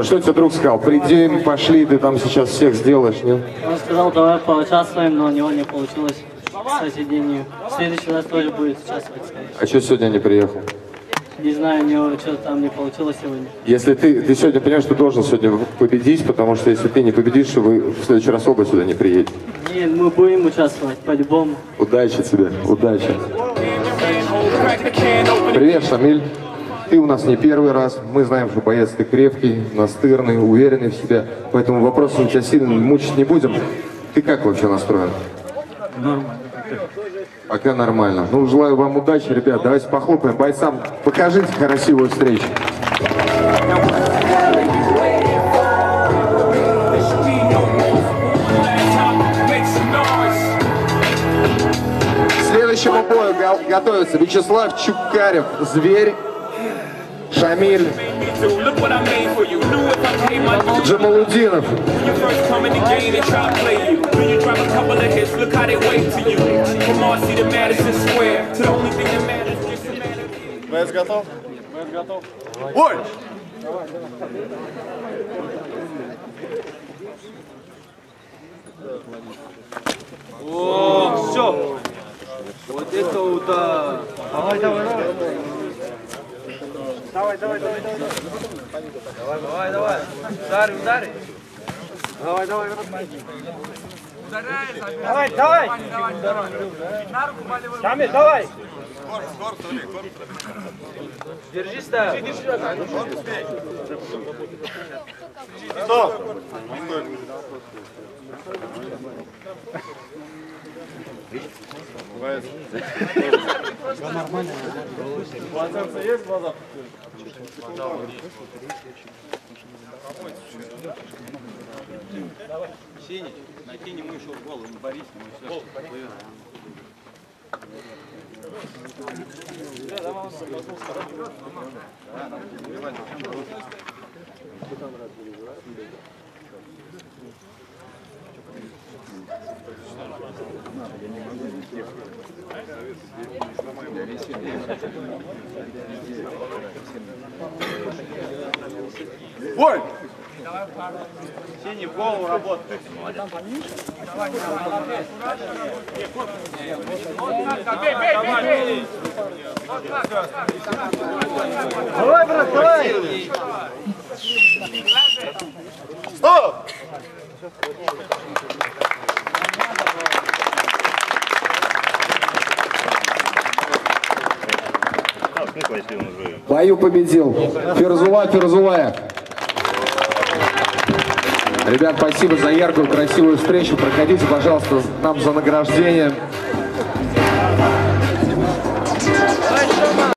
понял. Что тебе друг сказал? Приди, пошли, ты там сейчас всех сделаешь, нет? Он сказал, давай поучаствуем, но у него не получилось к соседению. В следующий раз тоже будет участвовать, скорее. А что сегодня не приехал? Не знаю, у него что-то там не получилось сегодня. Если ты, ты сегодня понимаешь, что должен сегодня победить, потому что если ты не победишь, вы в следующий раз оба сюда не приедете. И мы будем участвовать по-любому. Удачи тебе, удачи. Привет, Шамиль. Ты у нас не первый раз. Мы знаем, что боец ты крепкий, настырный, уверенный в себе. Поэтому вопросы у тебя сильно мучить не будем. Ты как вообще настроен? Нормально. Пока нормально. Ну, желаю вам удачи, ребят. Давайте похлопаем бойцам. Покажите красивую встречу. К следующему бою го- готовится Вячеслав Чукарев, Зверь, Шамиль Джамалудинов. Боец готов? Боец готов. Бой! О, все. Вот это удар. Давай, давай, давай. Давай, давай, давай, давай. Давай, давай. Ударь, ударь. Давай, давай. Давай, давай. Шамиль, давай. Держись там. Стоп! Боец. Полотенце есть в глазах? Синий, накинь ему еще в голову, не борись, ему все. Бой! Синий, в голову работает. Давай, брат, давай! Стоп! В бою победил Ферзула Ферзулаев. Ребят, спасибо за яркую, красивую встречу. Проходите, пожалуйста, нам за награждением.